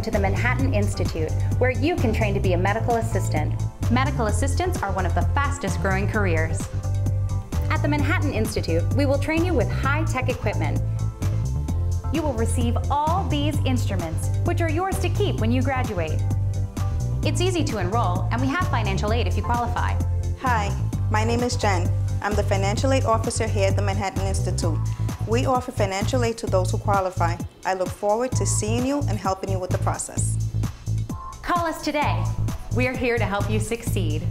to the Manhattan Institute, where you can train to be a medical assistant. Medical assistants are one of the fastest growing careers. At the Manhattan Institute, we will train you with high-tech equipment. You will receive all these instruments, which are yours to keep when you graduate. It's easy to enroll, and we have financial aid if you qualify. Hi, my name is Jen. I'm the Financial Aid Officer here at the Manhattan Institute. We offer financial aid to those who qualify. I look forward to seeing you and helping you with the process. Call us today. We're here to help you succeed.